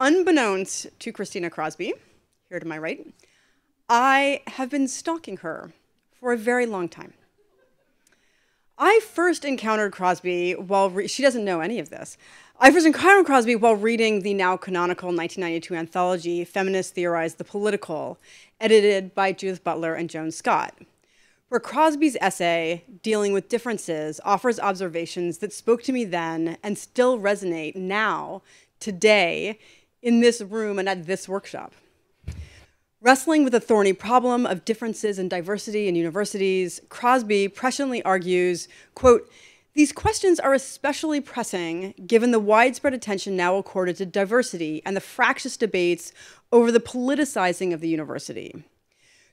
unbeknownst to Christina Crosby, here to my right, I have been stalking her for a very long time. I first encountered Crosby while she doesn't know any of this. I first encountered Crosby while reading the now canonical 1992 anthology Feminists Theorize the Political, edited by Judith Butler and Joan Scott, where Crosby's essay, Dealing with Differences, offers observations that spoke to me then and still resonate now, today, in this room and at this workshop. Wrestling with the thorny problem of differences and diversity in universities, Crosby presciently argues, quote, these questions are especially pressing given the widespread attention now accorded to diversity and the fractious debates over the politicizing of the university.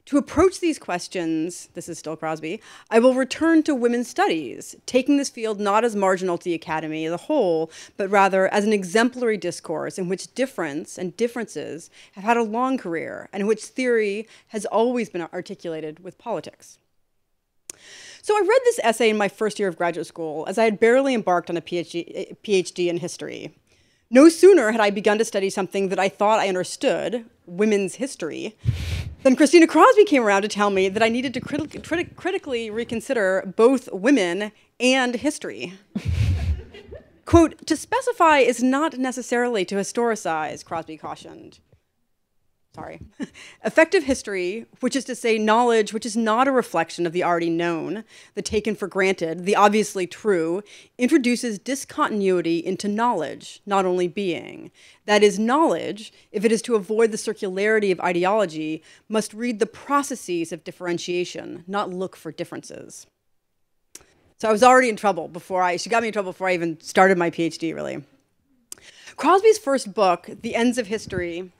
To approach these questions, this is still Crosby, I will return to women's studies, taking this field not as marginal to the academy as a whole, but rather as an exemplary discourse in which difference and differences have had a long career and in which theory has always been articulated with politics. So I read this essay in my first year of graduate school as I had barely embarked on a PhD, eh, PhD in history. No sooner had I begun to study something that I thought I understood, women's history, then Christina Crosby came around to tell me that I needed to criti criti critically reconsider both women and history. Quote, to specify is not necessarily to historicize, Crosby cautioned sorry, effective history, which is to say knowledge which is not a reflection of the already known, the taken for granted, the obviously true, introduces discontinuity into knowledge, not only being. That is, knowledge, if it is to avoid the circularity of ideology, must read the processes of differentiation, not look for differences. So I was already in trouble before I, she got me in trouble before I even started my PhD, really. Crosby's first book, The Ends of History,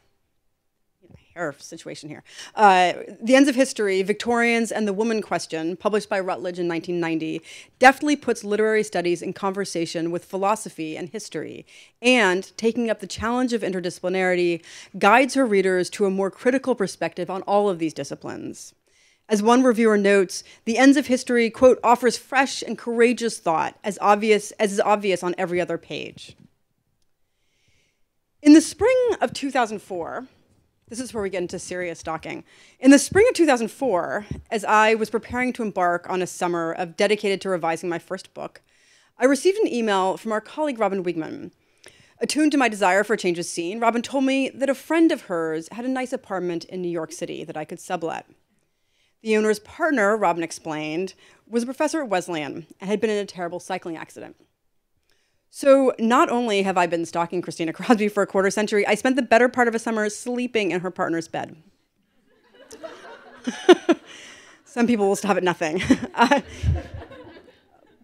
or situation here. Uh, the Ends of History, Victorians and the Woman Question, published by Routledge in 1990, deftly puts literary studies in conversation with philosophy and history, and, taking up the challenge of interdisciplinarity, guides her readers to a more critical perspective on all of these disciplines. As one reviewer notes, The Ends of History, quote, offers fresh and courageous thought as obvious as is obvious on every other page. In the spring of 2004, this is where we get into serious stalking. In the spring of 2004, as I was preparing to embark on a summer of dedicated to revising my first book, I received an email from our colleague Robyn Wiegman. Attuned to my desire for a change of scene, Robyn told me that a friend of hers had a nice apartment in New York City that I could sublet. The owner's partner, Robyn explained, was a professor at Wesleyan and had been in a terrible cycling accident. So not only have I been stalking Christina Crosby for a quarter century, I spent the better part of a summer sleeping in her partner's bed. Some people will stop at nothing. uh,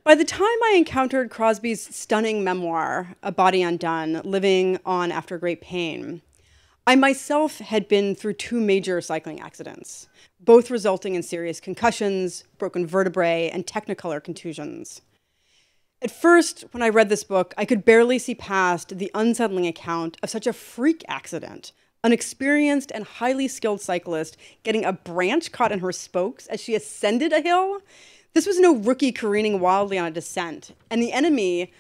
by the time I encountered Crosby's stunning memoir, A Body Undone, Living On After Great Pain, I myself had been through two major cycling accidents, both resulting in serious concussions, broken vertebrae, and technicolor contusions. At first, when I read this book, I could barely see past the unsettling account of such a freak accident. An experienced and highly skilled cyclist getting a branch caught in her spokes as she ascended a hill. This was no rookie careening wildly on a descent, and the enemy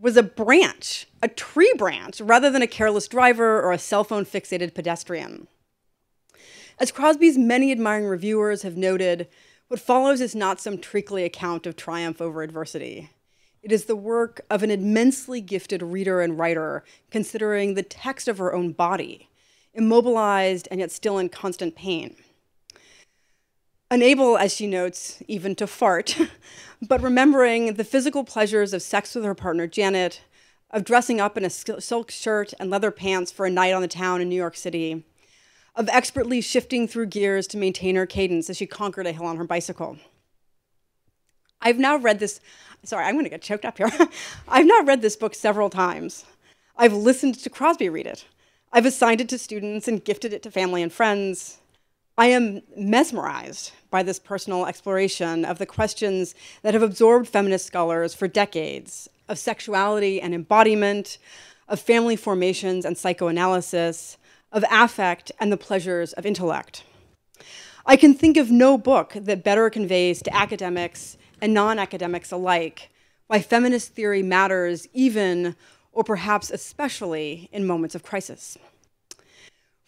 was a branch, a tree branch, rather than a careless driver or a cell phone fixated pedestrian. As Crosby's many admiring reviewers have noted, what follows is not some treacly account of triumph over adversity. It is the work of an immensely gifted reader and writer, considering the text of her own body, immobilized and yet still in constant pain. Unable, as she notes, even to fart, but remembering the physical pleasures of sex with her partner Janet, of dressing up in a silk shirt and leather pants for a night on the town in New York City, of expertly shifting through gears to maintain her cadence as she conquered a hill on her bicycle. I've now read this sorry, I'm going to get choked up here. I've now read this book several times. I've listened to Crosby read it. I've assigned it to students and gifted it to family and friends. I am mesmerized by this personal exploration of the questions that have absorbed feminist scholars for decades of sexuality and embodiment, of family formations and psychoanalysis, of affect and the pleasures of intellect. I can think of no book that better conveys to academics and non academics alike why feminist theory matters even or perhaps especially in moments of crisis.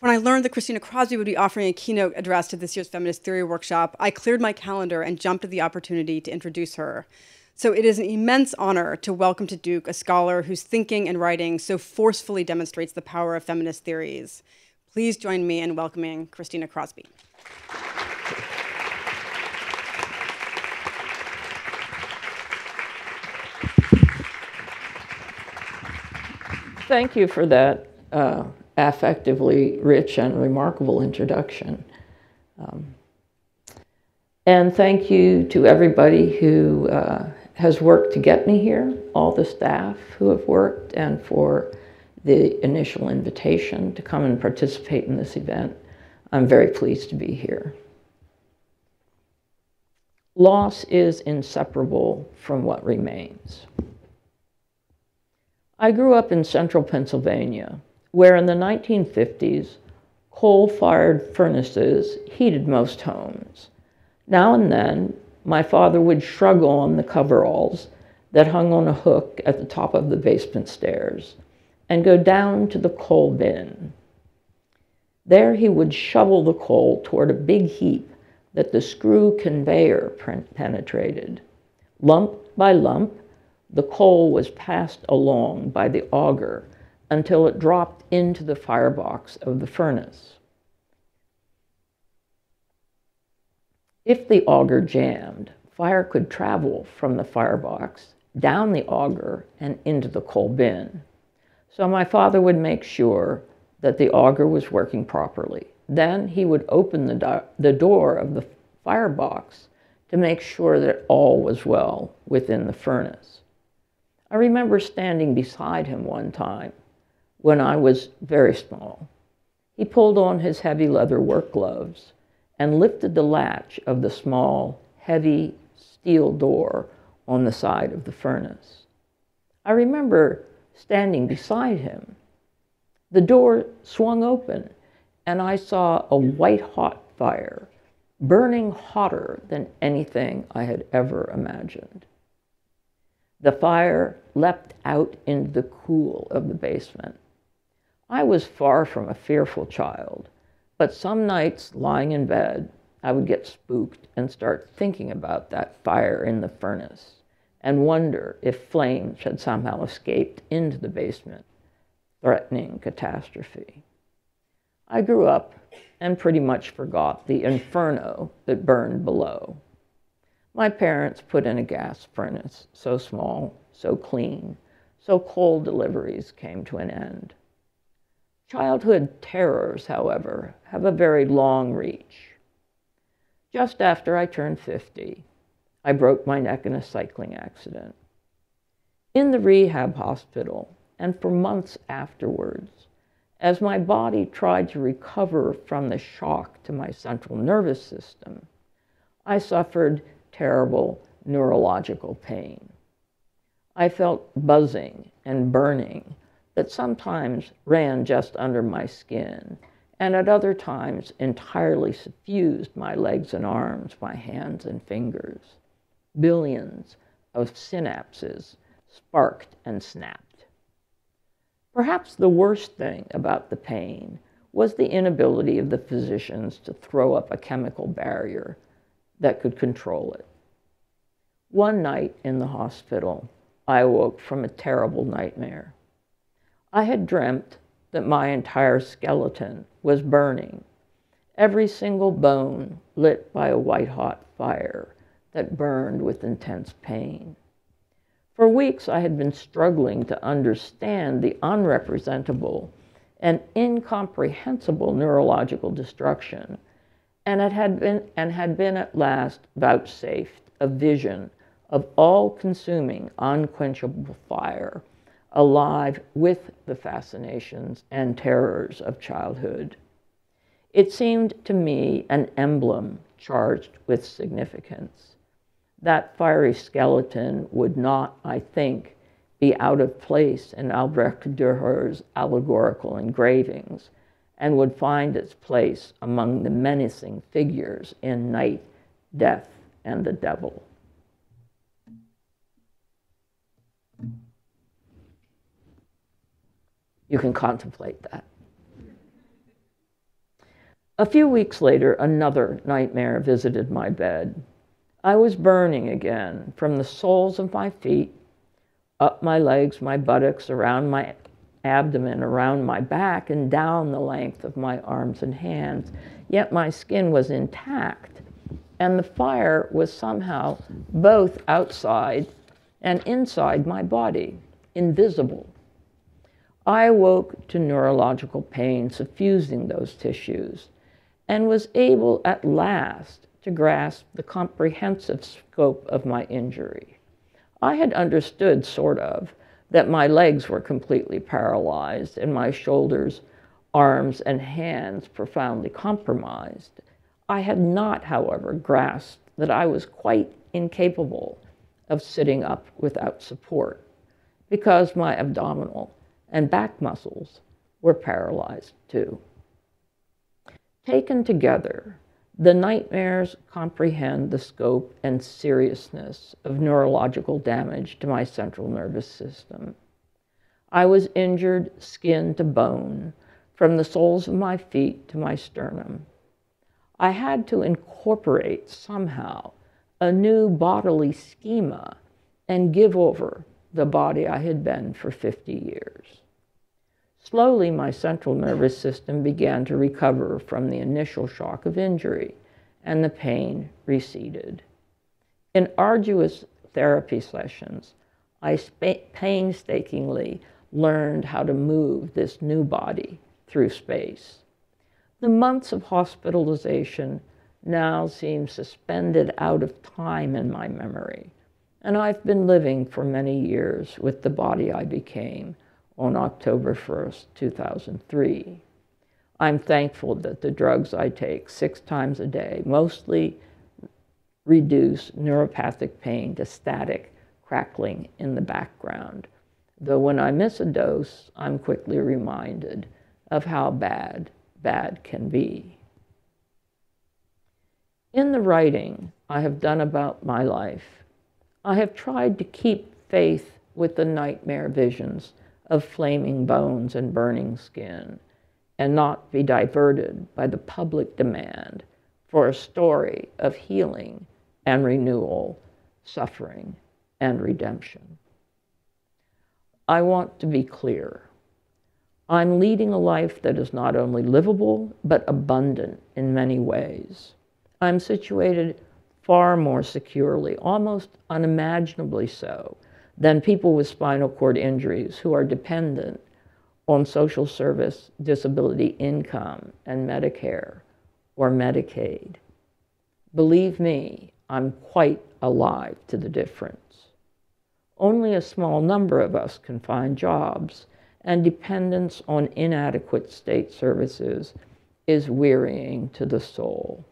When I learned that Christina Crosby would be offering a keynote address to this year's Feminist Theory workshop, I cleared my calendar and jumped at the opportunity to introduce her. So it is an immense honor to welcome to Duke a scholar whose thinking and writing so forcefully demonstrates the power of feminist theories. Please join me in welcoming Christina Crosby. Thank you for that uh, affectively rich and remarkable introduction. Um, and thank you to everybody who uh, has worked to get me here, all the staff who have worked, and for the initial invitation to come and participate in this event. I'm very pleased to be here. Loss is inseparable from what remains. I grew up in central Pennsylvania, where in the 1950s, coal fired furnaces heated most homes. Now and then, my father would shrug on the coveralls that hung on a hook at the top of the basement stairs and go down to the coal bin. There he would shovel the coal toward a big heap that the screw conveyor penetrated. Lump by lump, the coal was passed along by the auger until it dropped into the firebox of the furnace. If the auger jammed, fire could travel from the firebox down the auger and into the coal bin. So my father would make sure that the auger was working properly. Then he would open the, do the door of the firebox to make sure that all was well within the furnace. I remember standing beside him one time when I was very small. He pulled on his heavy leather work gloves and lifted the latch of the small, heavy steel door on the side of the furnace. I remember standing beside him. The door swung open, and I saw a white hot fire burning hotter than anything I had ever imagined. The fire leapt out into the cool of the basement. I was far from a fearful child, but some nights lying in bed, I would get spooked and start thinking about that fire in the furnace and wonder if flames had somehow escaped into the basement, threatening catastrophe. I grew up and pretty much forgot the inferno that burned below. My parents put in a gas furnace, so small, so clean, so coal deliveries came to an end. Childhood terrors, however, have a very long reach. Just after I turned 50, I broke my neck in a cycling accident. In the rehab hospital, and for months afterwards, as my body tried to recover from the shock to my central nervous system, I suffered terrible neurological pain. I felt buzzing and burning that sometimes ran just under my skin and at other times entirely suffused my legs and arms, my hands and fingers. Billions of synapses sparked and snapped. Perhaps the worst thing about the pain was the inability of the physicians to throw up a chemical barrier that could control it. One night in the hospital, I awoke from a terrible nightmare. I had dreamt that my entire skeleton was burning, every single bone lit by a white hot fire that burned with intense pain. For weeks, I had been struggling to understand the unrepresentable and incomprehensible neurological destruction and it had been and had been at last vouchsafed a vision of all-consuming, unquenchable fire, alive with the fascinations and terrors of childhood. It seemed to me an emblem charged with significance. That fiery skeleton would not, I think, be out of place in Albrecht Dürer's allegorical engravings and would find its place among the menacing figures in Knight, Death, and the Devil. You can contemplate that. A few weeks later, another nightmare visited my bed. I was burning again from the soles of my feet, up my legs, my buttocks, around my abdomen, around my back, and down the length of my arms and hands. Yet my skin was intact, and the fire was somehow both outside and inside my body, invisible. I awoke to neurological pain suffusing those tissues and was able at last to grasp the comprehensive scope of my injury. I had understood, sort of, that my legs were completely paralyzed and my shoulders, arms, and hands profoundly compromised. I had not, however, grasped that I was quite incapable of sitting up without support because my abdominal and back muscles were paralyzed too. Taken together, the nightmares comprehend the scope and seriousness of neurological damage to my central nervous system. I was injured skin to bone, from the soles of my feet to my sternum. I had to incorporate somehow a new bodily schema and give over the body I had been for 50 years. Slowly, my central nervous system began to recover from the initial shock of injury, and the pain receded. In arduous therapy sessions, I painstakingly learned how to move this new body through space. The months of hospitalization now seem suspended out of time in my memory, and I've been living for many years with the body I became on October 1st, 2003. I'm thankful that the drugs I take six times a day mostly reduce neuropathic pain to static crackling in the background. Though when I miss a dose, I'm quickly reminded of how bad bad can be. In the writing I have done about my life, I have tried to keep faith with the nightmare visions of flaming bones and burning skin, and not be diverted by the public demand for a story of healing and renewal, suffering and redemption. I want to be clear. I'm leading a life that is not only livable, but abundant in many ways. I'm situated far more securely, almost unimaginably so, than people with spinal cord injuries who are dependent on social service disability income and Medicare or Medicaid. Believe me, I'm quite alive to the difference. Only a small number of us can find jobs, and dependence on inadequate state services is wearying to the soul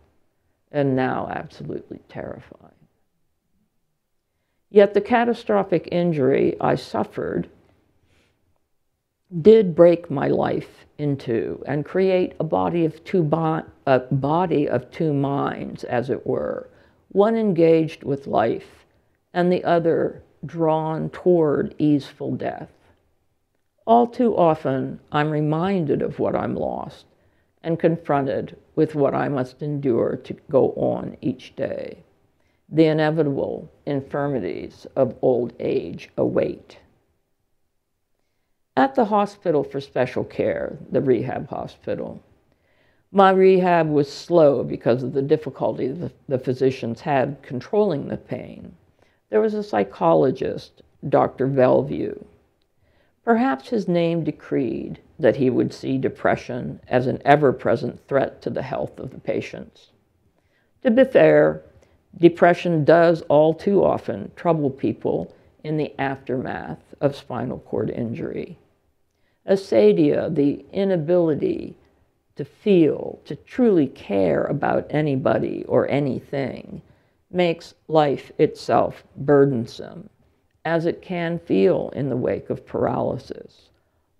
and now absolutely terrifying. Yet the catastrophic injury I suffered did break my life in two and create a body of two bo- a body of two minds, as it were, one engaged with life and the other drawn toward easeful death. All too often, I'm reminded of what I'm lost and confronted with what I must endure to go on each day the inevitable infirmities of old age await. At the hospital for special care, the rehab hospital, my rehab was slow because of the difficulty the, the physicians had controlling the pain. There was a psychologist, Dr. Bellevue. Perhaps his name decreed that he would see depression as an ever present threat to the health of the patients. To be fair, Depression does all too often trouble people in the aftermath of spinal cord injury. Acedia, the inability to feel, to truly care about anybody or anything, makes life itself burdensome, as it can feel in the wake of paralysis,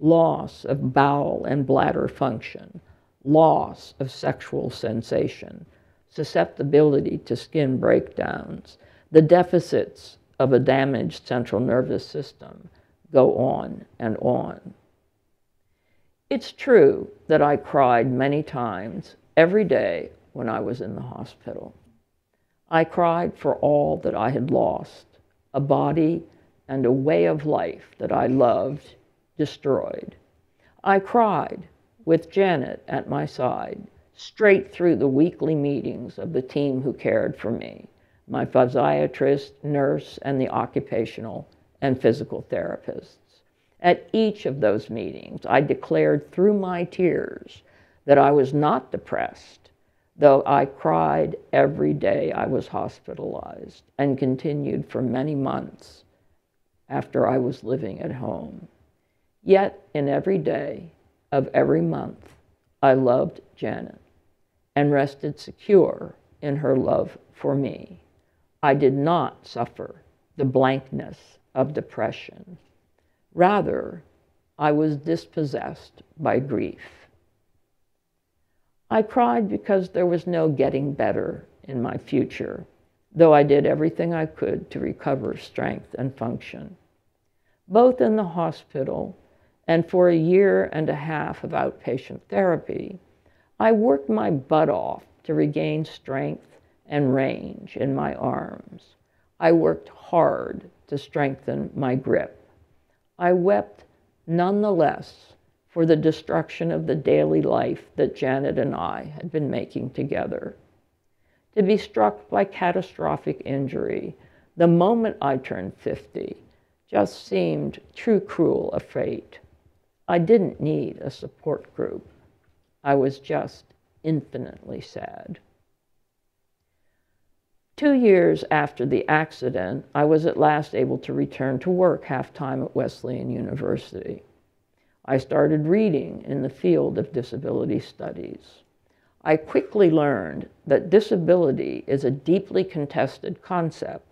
loss of bowel and bladder function, loss of sexual sensation, susceptibility to skin breakdowns, the deficits of a damaged central nervous system go on and on. It's true that I cried many times every day when I was in the hospital. I cried for all that I had lost a body and a way of life that I loved destroyed. I cried with Janet at my side straight through the weekly meetings of the team who cared for me my physiatrist, nurse, and the occupational and physical therapists. At each of those meetings, I declared through my tears that I was not depressed, though I cried every day I was hospitalized and continued for many months after I was living at home. Yet, in every day of every month, I loved Janet and rested secure in her love for me. I did not suffer the blankness of depression. Rather, I was dispossessed by grief. I cried because there was no getting better in my future, though I did everything I could to recover strength and function. Both in the hospital and for a year and a half of outpatient therapy, I worked my butt off to regain strength and range in my arms. I worked hard to strengthen my grip. I wept nonetheless for the destruction of the daily life that Janet and I had been making together. To be struck by catastrophic injury the moment I turned 50 just seemed too cruel a fate. I didn't need a support group. I was just infinitely sad. Two years after the accident, I was at last able to return to work half time at Wesleyan University. I started reading in the field of disability studies. I quickly learned that disability is a deeply contested concept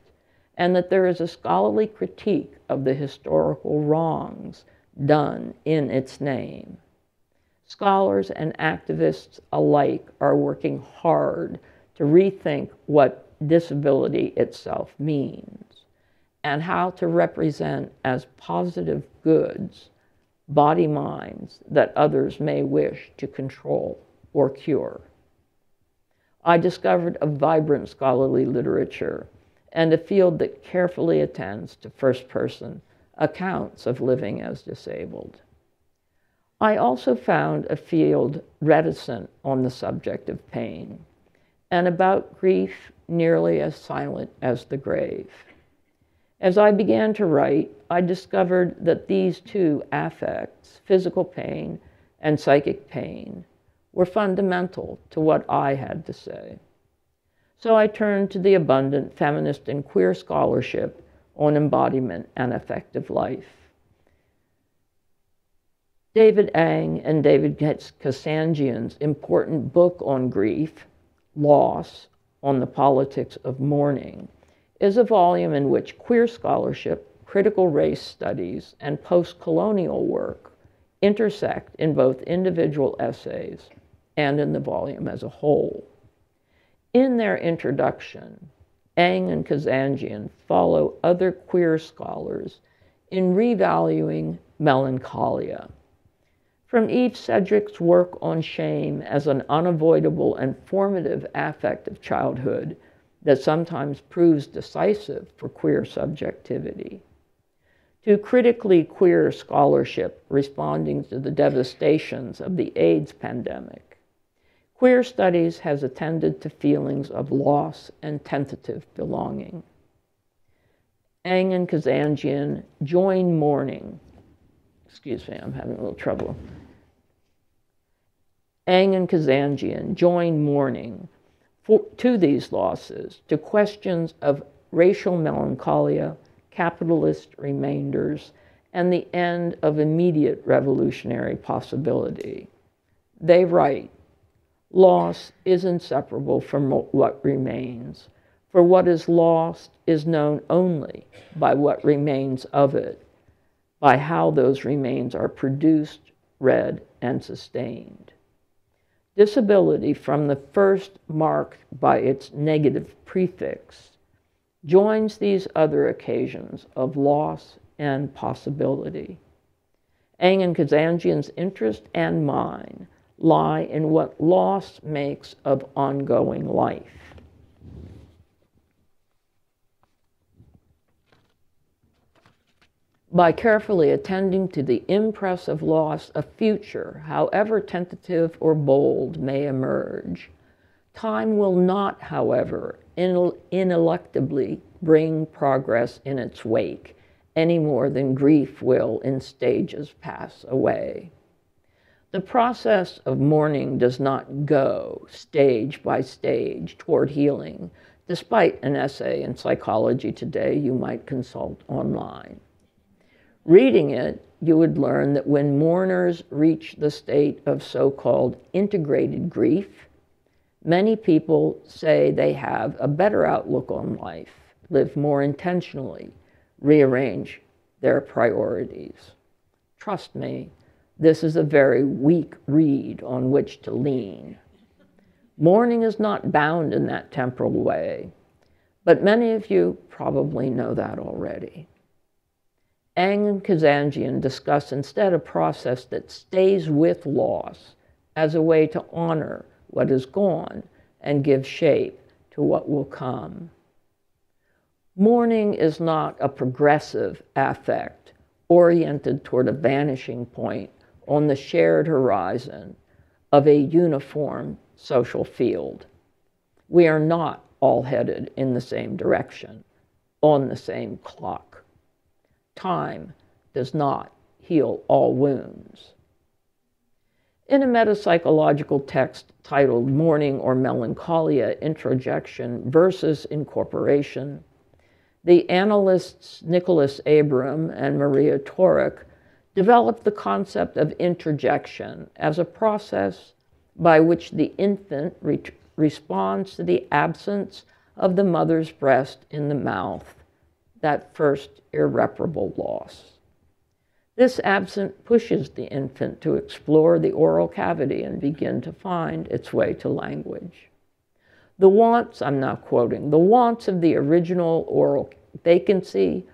and that there is a scholarly critique of the historical wrongs done in its name. Scholars and activists alike are working hard to rethink what disability itself means and how to represent as positive goods body minds that others may wish to control or cure. I discovered a vibrant scholarly literature and a field that carefully attends to first person accounts of living as disabled. I also found a field reticent on the subject of pain and about grief nearly as silent as the grave. As I began to write, I discovered that these two affects, physical pain and psychic pain, were fundamental to what I had to say. So I turned to the abundant feminist and queer scholarship on embodiment and affective life. David Eng and David Kazanjian's important book on grief, Loss, on the Politics of Mourning is a volume in which queer scholarship, critical race studies, and post colonial work intersect in both individual essays and in the volume as a whole. In their introduction, Eng and Kazanjian follow other queer scholars in revaluing melancholia from Eve Sedgwick's work on shame as an unavoidable and formative affect of childhood that sometimes proves decisive for queer subjectivity, to critically queer scholarship responding to the devastations of the AIDS pandemic. Queer studies has attended to feelings of loss and tentative belonging. Eng and Kazanjian join mourning excuse me, I'm having a little trouble. Eng and Kazanjian join mourning for, to these losses, to questions of racial melancholia, capitalist remainders, and the end of immediate revolutionary possibility. They write, Loss is inseparable from what remains, for what is lost is known only by what remains of it by how those remains are produced, read, and sustained. Disability, from the first marked by its negative prefix, joins these other occasions of loss and possibility. Eng and Kazanjian's interest and mine lie in what loss makes of ongoing life. By carefully attending to the impress of loss, a future, however tentative or bold, may emerge. Time will not, however, ineluctably bring progress in its wake any more than grief will in stages pass away. The process of mourning does not go stage by stage toward healing, despite an essay in Psychology Today you might consult online. Reading it, you would learn that when mourners reach the state of so called integrated grief, many people say they have a better outlook on life, live more intentionally, rearrange their priorities. Trust me, this is a very weak reed on which to lean. Mourning is not bound in that temporal way, but many of you probably know that already. Eng and Kazanjian discuss instead a process that stays with loss as a way to honor what is gone and give shape to what will come. Mourning is not a progressive affect oriented toward a vanishing point on the shared horizon of a uniform social field. We are not all headed in the same direction, on the same clock. Time does not heal all wounds. In a metapsychological text titled Mourning or Melancholia Introjection versus Incorporation, the analysts Nicolas Abraham and Maria Torok developed the concept of introjection as a process by which the infant re responds to the absence of the mother's breast in the mouth, that first irreparable loss. This absence pushes the infant to explore the oral cavity and begin to find its way to language. The wants, I'm now quoting, the wants of the original oral vacancy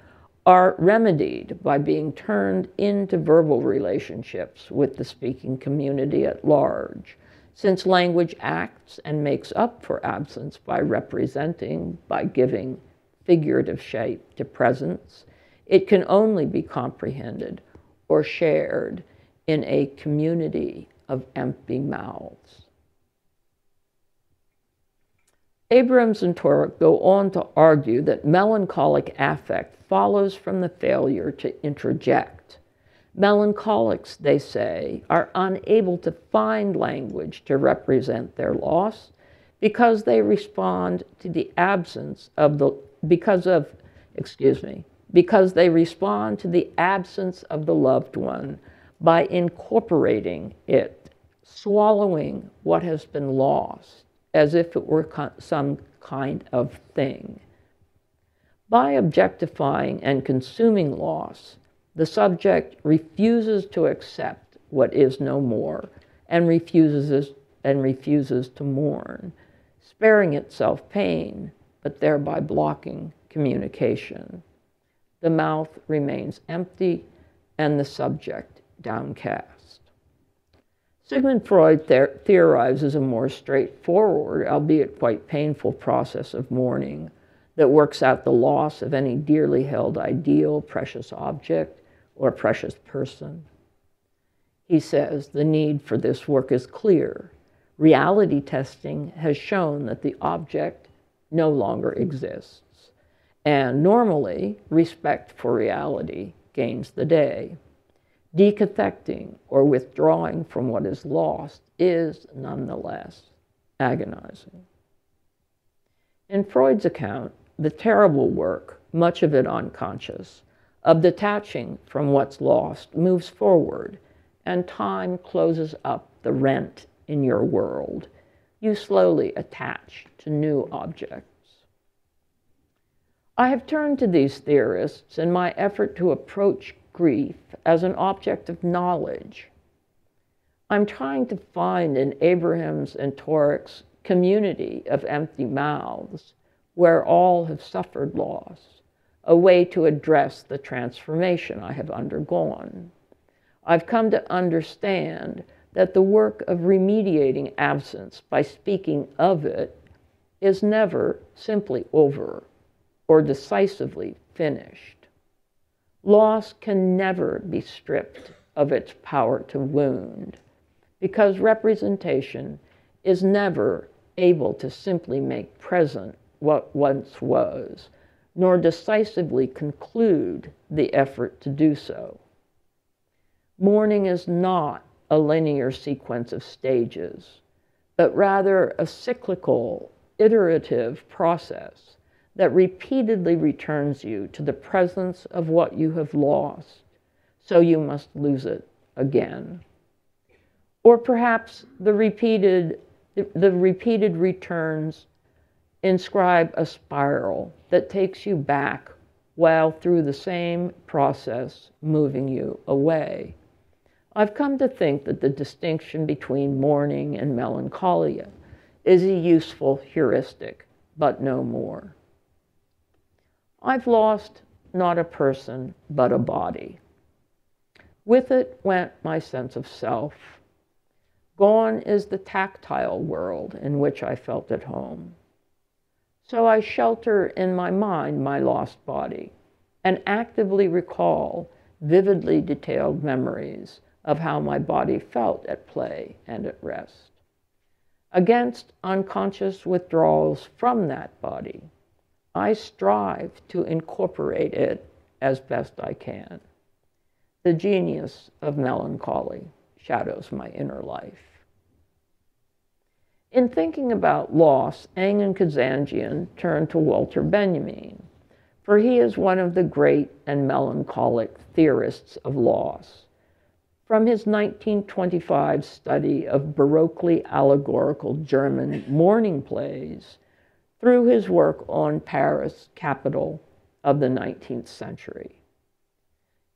are remedied by being turned into verbal relationships with the speaking community at large, since language acts and makes up for absence by representing, by giving figurative shape to presence, it can only be comprehended or shared in a community of empty mouths. Abrams and Torok go on to argue that melancholic affect follows from the failure to introject. Melancholics, they say, are unable to find language to represent their loss because they respond to the absence of the, because of, excuse me, because they respond to the absence of the loved one by incorporating it, swallowing what has been lost as if it were some kind of thing. By objectifying and consuming loss, the subject refuses to accept what is no more and refuses, and refuses to mourn, sparing itself pain, but thereby blocking communication. The mouth remains empty and the subject downcast. Sigmund Freud theorizes a more straightforward, albeit quite painful, process of mourning that works out the loss of any dearly held ideal, precious object, or precious person. He says the need for this work is clear. Reality testing has shown that the object no longer exists. And normally, respect for reality gains the day. Decathecting or withdrawing from what is lost is nonetheless agonizing. In Freud's account, the terrible work, much of it unconscious, of detaching from what's lost moves forward, and time closes up the rent in your world. You slowly attach to new objects. I have turned to these theorists in my effort to approach grief as an object of knowledge. I'm trying to find in Abraham's and Torok's community of empty mouths where all have suffered loss, a way to address the transformation I have undergone. I've come to understand that the work of remediating absence by speaking of it is never simply over or decisively finished. Loss can never be stripped of its power to wound because representation is never able to simply make present what once was, nor decisively conclude the effort to do so. Mourning is not a linear sequence of stages, but rather a cyclical, iterative process that repeatedly returns you to the presence of what you have lost, so you must lose it again. Or perhaps the repeated, the repeated returns inscribe a spiral that takes you back while through the same process moving you away. I've come to think that the distinction between mourning and melancholia is a useful heuristic, but no more. I've lost not a person, but a body. With it went my sense of self. Gone is the tactile world in which I felt at home. So I shelter in my mind my lost body and actively recall vividly detailed memories of how my body felt at play and at rest. Against unconscious withdrawals from that body, I strive to incorporate it as best I can. The genius of melancholy shadows my inner life. In thinking about loss, Eng and Kazanjian turned to Walter Benjamin, for he is one of the great and melancholic theorists of loss. From his 1925 study of Baroquely allegorical German mourning plays, through his work on Paris, capital of the 19th century.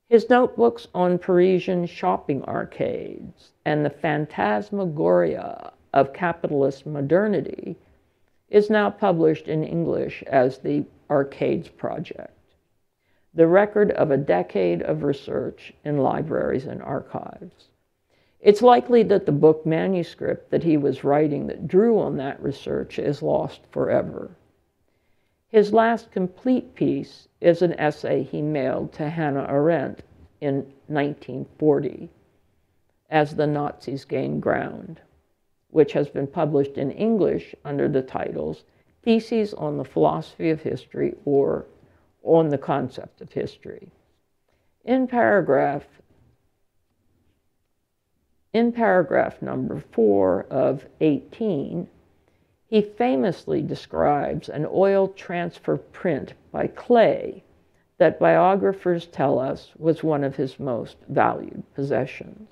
His notebooks on Parisian shopping arcades and the phantasmagoria of capitalist modernity is now published in English as the Arcades Project, the record of a decade of research in libraries and archives. It's likely that the book manuscript that he was writing that drew on that research is lost forever. His last complete piece is an essay he mailed to Hannah Arendt in 1940 as the Nazis gained ground which has been published in English under the titles Theses on the Philosophy of History or On the Concept of History. In paragraph in paragraph number 4 of 18, he famously describes an oil transfer print by Klee that biographers tell us was one of his most valued possessions.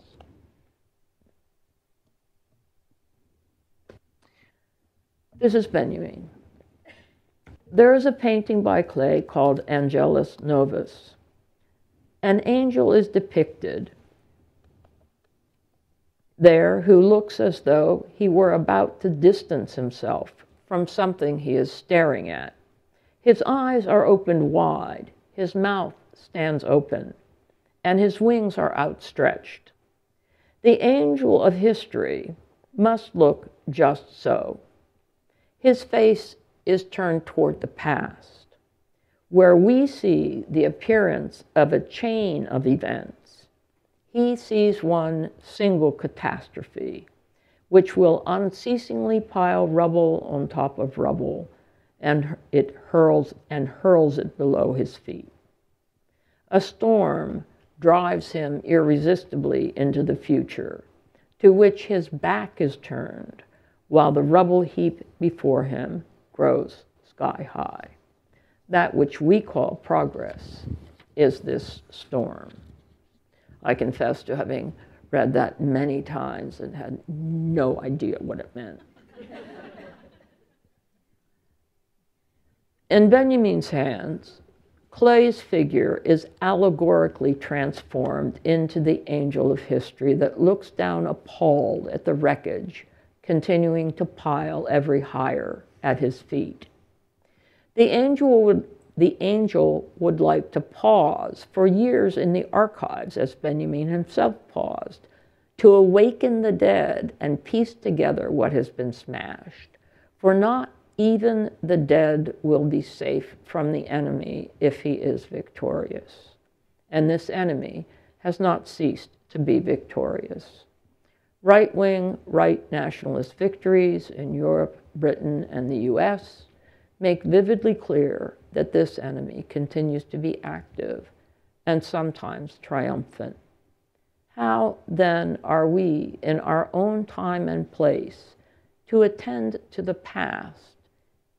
This is Benjamin. There is a painting by Klee called Angelus Novus. An angel is depicted there who looks as though he were about to distance himself from something he is staring at. His eyes are opened wide, his mouth stands open, and his wings are outstretched. The angel of history must look just so. His face is turned toward the past, where we see the appearance of a chain of events. He sees one single catastrophe, which will unceasingly pile rubble on top of rubble, and it hurls and hurls it below his feet. A storm drives him irresistibly into the future, to which his back is turned while the rubble heap before him grows sky high. That which we call progress is this storm. I confess to having read that many times and had no idea what it meant. In Benjamin's hands, Klee's figure is allegorically transformed into the angel of history that looks down appalled at the wreckage continuing to pile every higher at his feet. The angel would the angel would like to pause for years in the archives, as Benjamin himself paused, to awaken the dead and piece together what has been smashed. For not even the dead will be safe from the enemy if he is victorious. And this enemy has not ceased to be victorious. Right wing, right nationalist victories in Europe, Britain, and the US make vividly clear that this enemy continues to be active and sometimes triumphant. How then are we, in our own time and place, to attend to the past,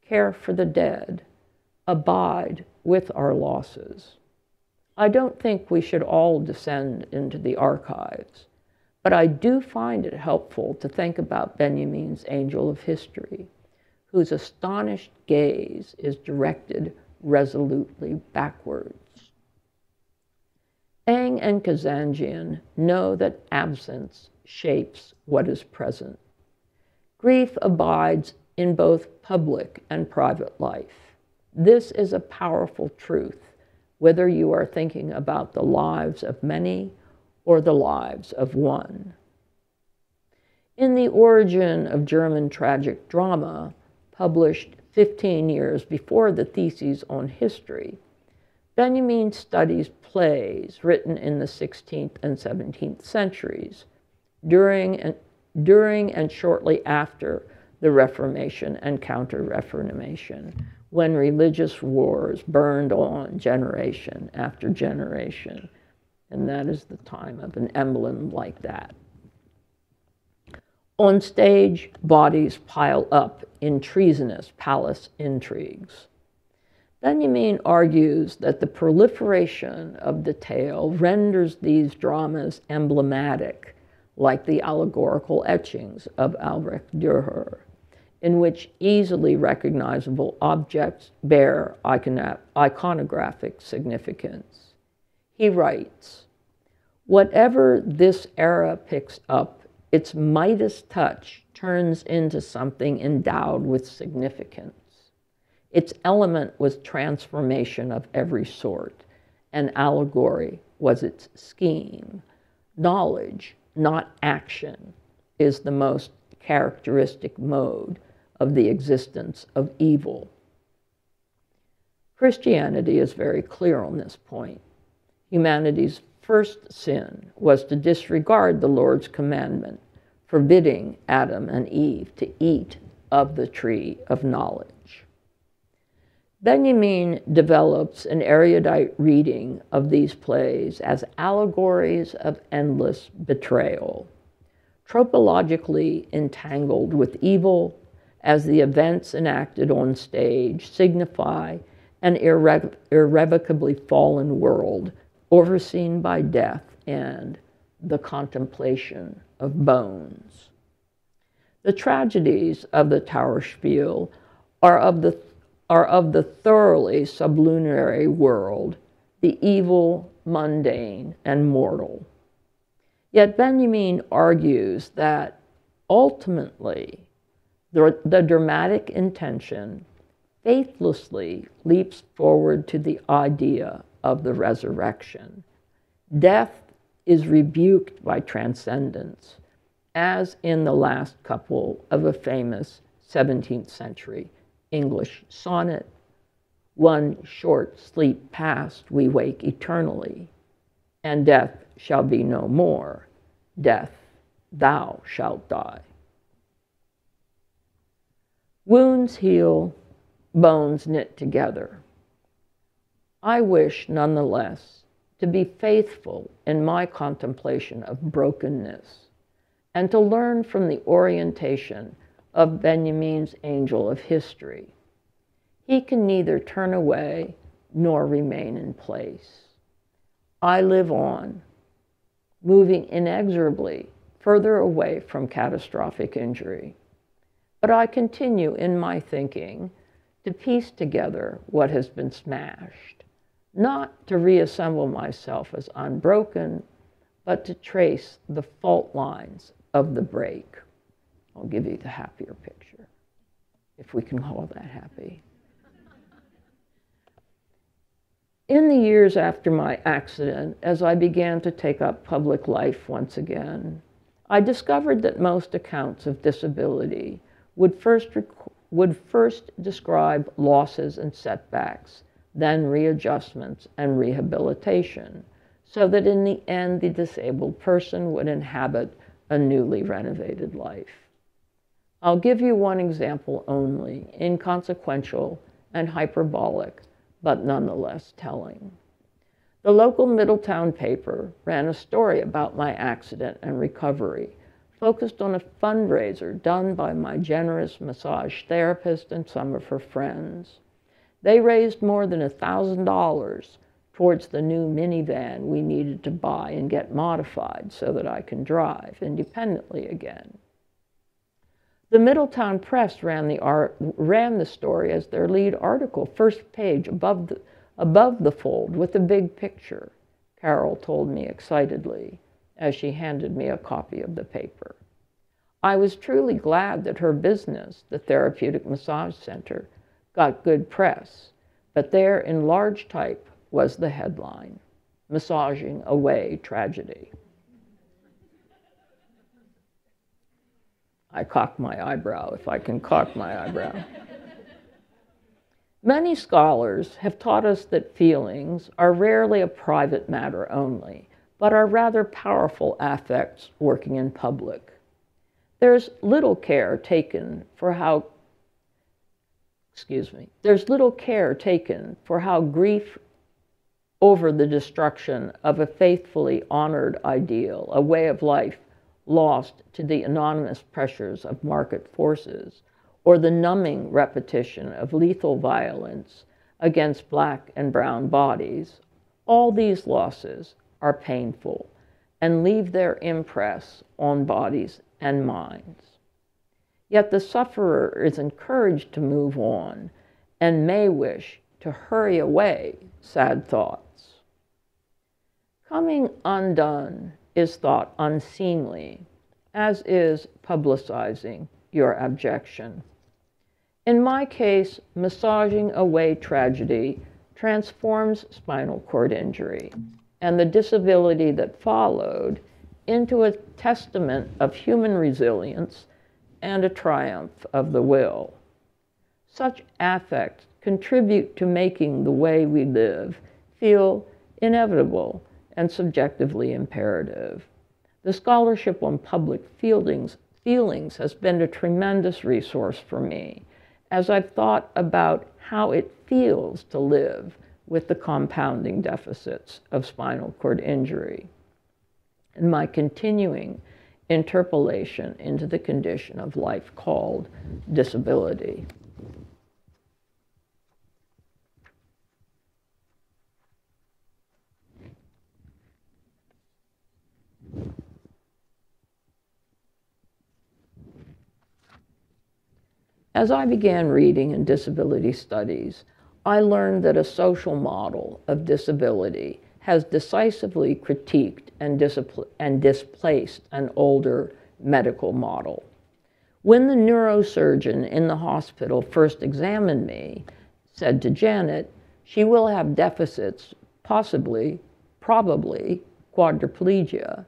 care for the dead, abide with our losses? I don't think we should all descend into the archives, but I do find it helpful to think about Benjamin's angel of history whose astonished gaze is directed resolutely backwards. Eng and Kazanjian know that absence shapes what is present. Grief abides in both public and private life. This is a powerful truth, whether you are thinking about the lives of many or the lives of one. In the origin of German tragic drama, published 15 years before the theses on history, Benjamin studies plays written in the 16th and 17th centuries during and, during and shortly after the Reformation and Counter Reformation, when religious wars burned on generation after generation. And that is the time of an emblem like that. On stage, bodies pile up in treasonous palace intrigues. Benjamin argues that the proliferation of detail renders these dramas emblematic, like the allegorical etchings of Albrecht Dürer, in which easily recognizable objects bear iconographic significance. He writes, Whatever this era picks up its Midas touch turns into something endowed with significance. Its element was transformation of every sort, and allegory was its scheme. Knowledge, not action, is the most characteristic mode of the existence of evil. Christianity is very clear on this point. Humanity's first sin was to disregard the Lord's commandment forbidding Adam and Eve to eat of the tree of knowledge. Benjamin develops an erudite reading of these plays as allegories of endless betrayal, tropologically entangled with evil as the events enacted on stage signify an irre irrevocably fallen world overseen by death and the contemplation of bones. The tragedies of the Trauerspiel are of the, are of the thoroughly sublunary world, the evil, mundane, and mortal. Yet Benjamin argues that ultimately the, the dramatic intention faithlessly leaps forward to the idea of the resurrection. Death is rebuked by transcendence, as in the last couple of a famous 17th century English sonnet. One short sleep past, we wake eternally, and death shall be no more. Death, thou shalt die. Wounds heal, bones knit together. I wish, nonetheless, to be faithful in my contemplation of brokenness and to learn from the orientation of Benjamin's angel of history. He can neither turn away nor remain in place. I live on, moving inexorably further away from catastrophic injury. But I continue in my thinking to piece together what has been smashed not to reassemble myself as unbroken, but to trace the fault lines of the break. I'll give you the happier picture, if we can call that happy. In the years after my accident, as I began to take up public life once again, I discovered that most accounts of disability would first, would first describe losses and setbacks, then readjustments and rehabilitation, so that in the end the disabled person would inhabit a newly renovated life. I'll give you one example only, inconsequential and hyperbolic, but nonetheless telling. The local Middletown paper ran a story about my accident and recovery, focused on a fundraiser done by my generous massage therapist and some of her friends. They raised more than $1,000 towards the new minivan we needed to buy and get modified so that I can drive independently again. The Middletown Press ran the, art, ran the story as their lead article, first page above the, above the fold with a big picture, Carol told me excitedly as she handed me a copy of the paper. I was truly glad that her business, the Therapeutic Massage Center, got good press, but there in large type was the headline Massaging Away Tragedy. I cock my eyebrow if I can cock my eyebrow. Many scholars have taught us that feelings are rarely a private matter only, but are rather powerful affects working in public. There's little care taken for how excuse me, there's little care taken for how grief over the destruction of a faithfully honored ideal, a way of life lost to the anonymous pressures of market forces or the numbing repetition of lethal violence against black and brown bodies, all these losses are painful and leave their impress on bodies and minds. Yet the sufferer is encouraged to move on and may wish to hurry away sad thoughts. Coming undone is thought unseemly, as is publicizing your abjection. In my case, massaging away tragedy transforms spinal cord injury and the disability that followed into a testament of human resilience and a triumph of the will. Such affects contribute to making the way we live feel inevitable and subjectively imperative. The scholarship on public feelings, feelings has been a tremendous resource for me as I've thought about how it feels to live with the compounding deficits of spinal cord injury. And my continuing interpolation into the condition of life called disability. As I began reading in disability studies, I learned that a social model of disability has decisively critiqued and, and, displaced an older medical model. When the neurosurgeon in the hospital first examined me, said to Janet, she will have deficits, possibly, probably quadriplegia,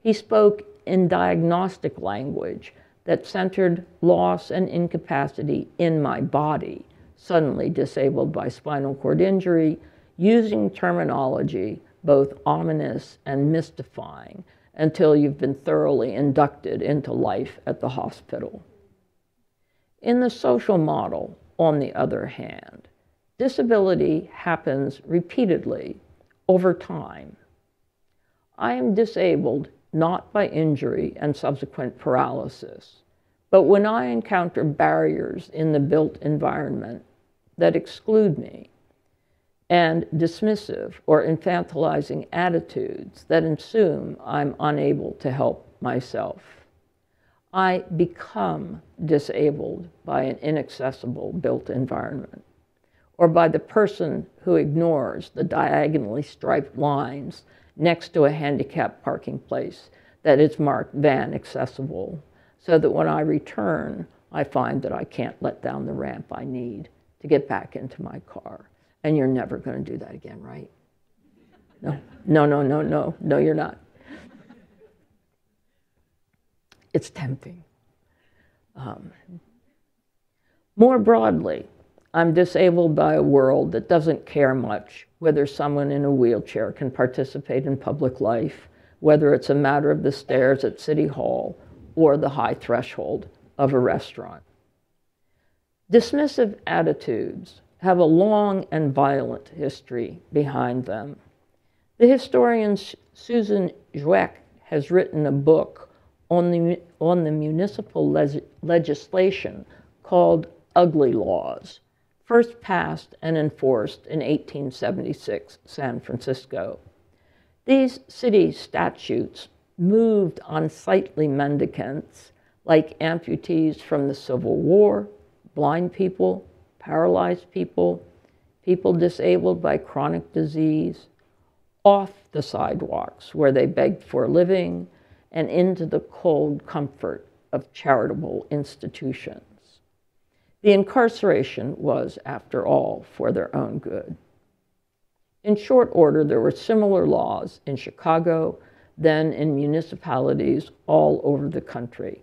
he spoke in diagnostic language that centered loss and incapacity in my body, suddenly disabled by spinal cord injury, using terminology both ominous and mystifying until you've been thoroughly inducted into life at the hospital. In the social model, on the other hand, disability happens repeatedly over time. I am disabled not by injury and subsequent paralysis. But when I encounter barriers in the built environment that exclude me, and dismissive or infantilizing attitudes that assume I'm unable to help myself. I become disabled by an inaccessible built environment or by the person who ignores the diagonally striped lines next to a handicapped parking place that is marked van accessible so that when I return, I find that I can't let down the ramp I need to get back into my car. And you're never going to do that again, right? No, no, no, no, no, no, you're not. It's tempting. Um, more broadly, I'm disabled by a world that doesn't care much whether someone in a wheelchair can participate in public life, whether it's a matter of the stairs at City Hall or the high threshold of a restaurant. Dismissive attitudes have a long and violent history behind them. The historian Susan Schweik has written a book on the, on the municipal legislation called Ugly Laws, first passed and enforced in 1876 San Francisco. These city statutes moved unsightly mendicants like amputees from the Civil War, blind people, paralyzed people, people disabled by chronic disease, off the sidewalks where they begged for a living and into the cold comfort of charitable institutions. The incarceration was, after all, for their own good. In short order, there were similar laws in Chicago, then in municipalities all over the country.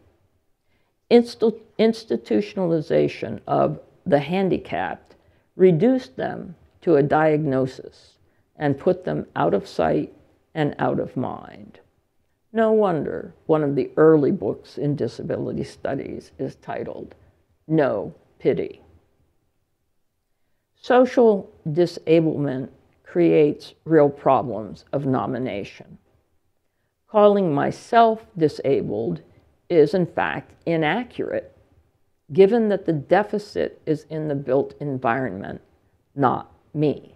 Inst- institutionalization of the handicapped reduced them to a diagnosis and put them out of sight and out of mind. No wonder one of the early books in disability studies is titled No Pity. Social disablement creates real problems of nomination. Calling myself disabled is, in fact, inaccurate, given that the deficit is in the built environment, not me.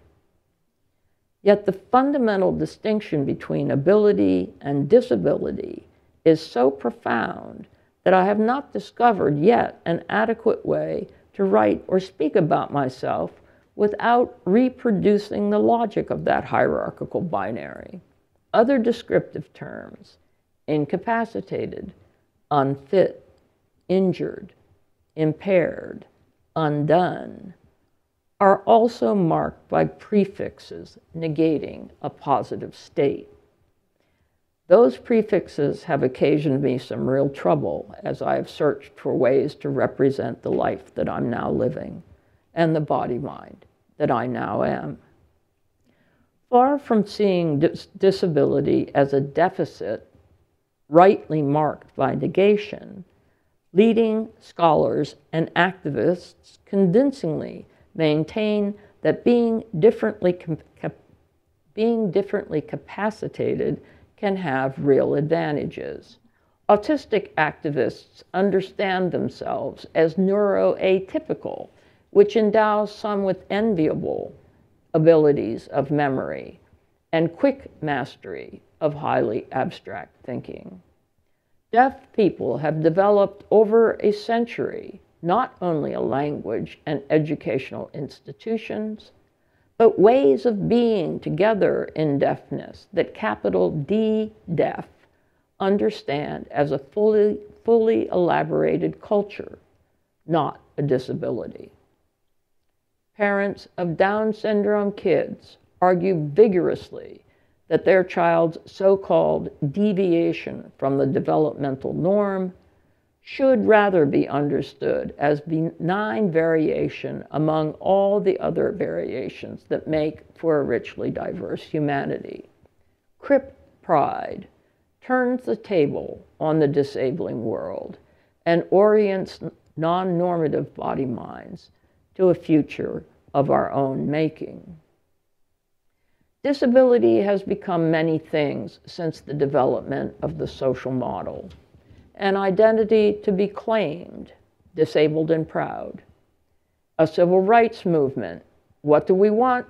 Yet the fundamental distinction between ability and disability is so profound that I have not discovered yet an adequate way to write or speak about myself without reproducing the logic of that hierarchical binary. Other descriptive terms incapacitated, unfit, injured, impaired, undone are also marked by prefixes negating a positive state. Those prefixes have occasioned me some real trouble as I have searched for ways to represent the life that I'm now living and the body mind that I now am. Far from seeing dis disability as a deficit rightly marked by negation, leading scholars and activists convincingly maintain that being differently, being differently capacitated can have real advantages. Autistic activists understand themselves as neuroatypical, which endows some with enviable abilities of memory and quick mastery of highly abstract thinking. Deaf people have developed over a century not only a language and educational institutions, but ways of being together in deafness that capital D deaf understand as a fully, fully elaborated culture, not a disability. Parents of Down syndrome kids argue vigorously that their child's so called deviation from the developmental norm should rather be understood as benign variation among all the other variations that make for a richly diverse humanity. Crip pride turns the table on the disabling world and orients non normative body minds to a future of our own making. Disability has become many things since the development of the social model an identity to be claimed, disabled and proud. A civil rights movement. What do we want?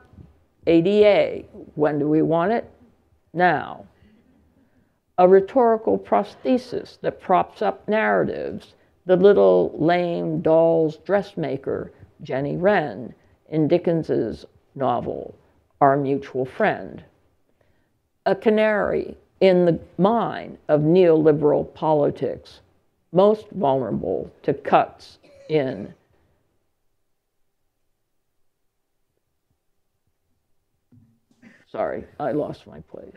ADA. When do we want it? Now. A rhetorical prosthesis that props up narratives. The little lame doll's dressmaker, Jenny Wren, in Dickens's novel, Our Mutual Friend. A canary in the mine of neoliberal politics, most vulnerable to cuts in sorry, I lost my place.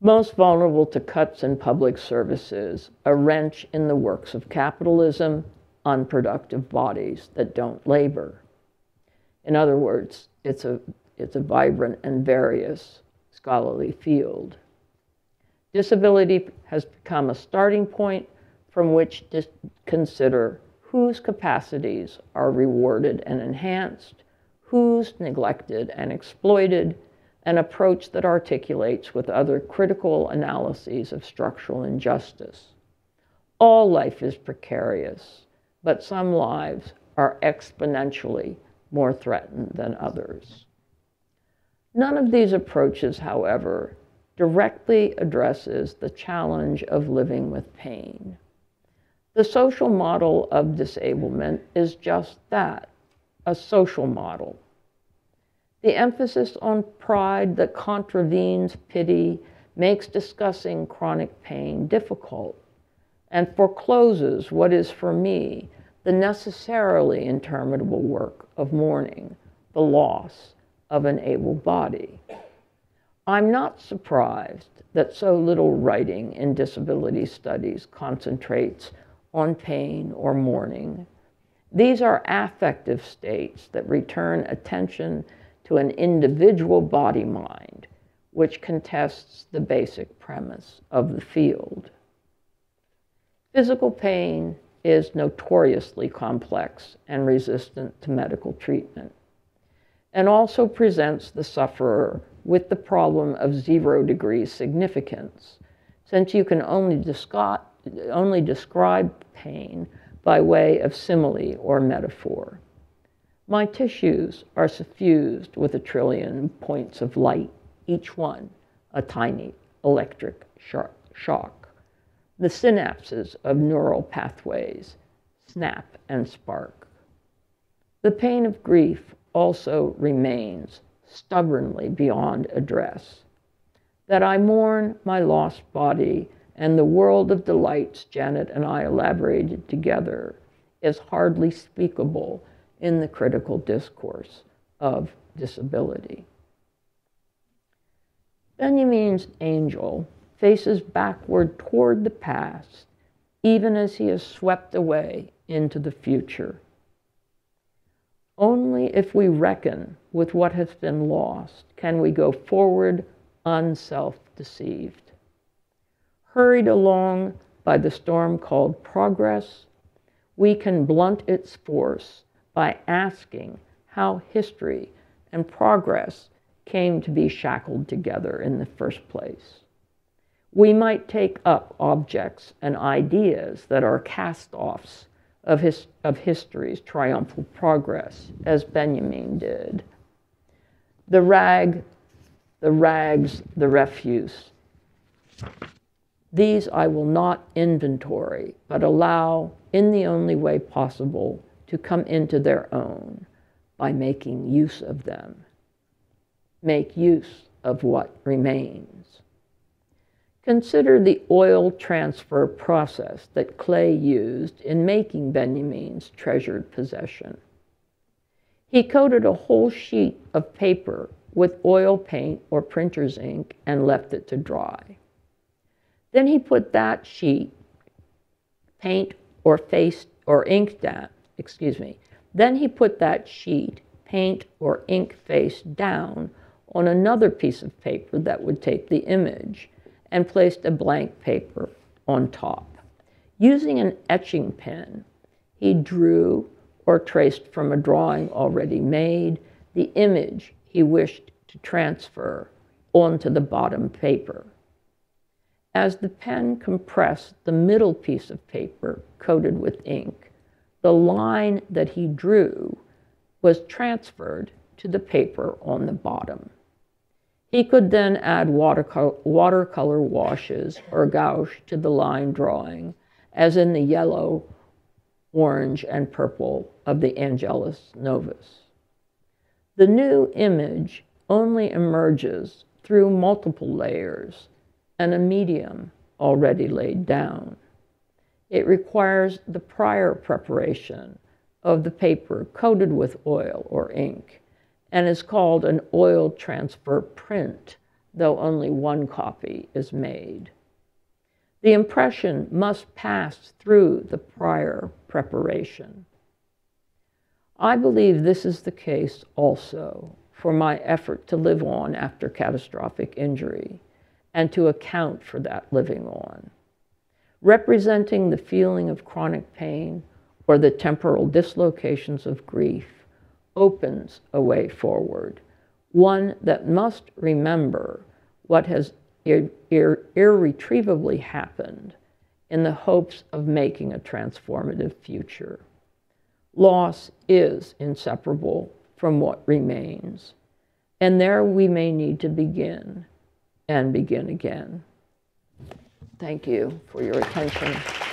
Most vulnerable to cuts in public services, a wrench in the works of capitalism, unproductive bodies that don't labor. In other words, it's a, it's a vibrant and various scholarly field. Disability has become a starting point from which to consider whose capacities are rewarded and enhanced, whose neglected and exploited, an approach that articulates with other critical analyses of structural injustice. All life is precarious, but some lives are exponentially more threatened than others. None of these approaches, however, directly addresses the challenge of living with pain. The social model of disablement is just that a social model the emphasis on pride that contravenes pity makes discussing chronic pain difficult and forecloses what is for me the necessarily interminable work of mourning the loss of an able body. I'm not surprised that so little writing in disability studies concentrates on pain or mourning. These are affective states that return attention to an individual body mind, which contests the basic premise of the field. Physical pain is notoriously complex and resistant to medical treatment, and also presents the sufferer with the problem of zero degree significance, since you can only, only describe pain by way of simile or metaphor. My tissues are suffused with a trillion points of light, each one a tiny electric shock. The synapses of neural pathways snap and spark. The pain of grief also remains stubbornly beyond address. That I mourn my lost body and the world of delights Janet and I elaborated together is hardly speakable in the critical discourse of disability. Benjamin's angel faces backward toward the past, even as he is swept away into the future. Only if we reckon with what has been lost can we go forward unself deceived. Hurried along by the storm called progress, we can blunt its force by asking how history and progress came to be shackled together in the first place. We might take up objects and ideas that are cast offs of, his, of history's triumphal progress, as Benjamin did. The rag, the rags, the refuse. These I will not inventory, but allow, in the only way possible, to come into their own by making use of them. Make use of what remains. Consider the oil transfer process that Klee used in making Benjamin's treasured possession. He coated a whole sheet of paper with oil paint or printer's ink and left it to dry. Then he put that sheet, paint or face or ink down, excuse me. Then he put that sheet, paint, or ink face down on another piece of paper that would take the image and placed a blank paper on top. Using an etching pen, he drew or traced from a drawing already made the image he wished to transfer onto the bottom paper. As the pen compressed the middle piece of paper coated with ink, the line that he drew was transferred to the paper on the bottom. He could then add watercolor, watercolor washes or gouache to the line drawing, as in the yellow, orange, and purple of the Angelus Novus. The new image only emerges through multiple layers and a medium already laid down. It requires the prior preparation of the paper coated with oil or ink and is called an oil transfer print, though only one copy is made. The impression must pass through the prior preparation. I believe this is the case also for my effort to live on after catastrophic injury and to account for that living on. Representing the feeling of chronic pain or the temporal dislocations of grief opens a way forward, one that must remember what has ir- ir- irretrievably happened in the hopes of making a transformative future. Loss is inseparable from what remains, and there we may need to begin and begin again. Thank you for your attention.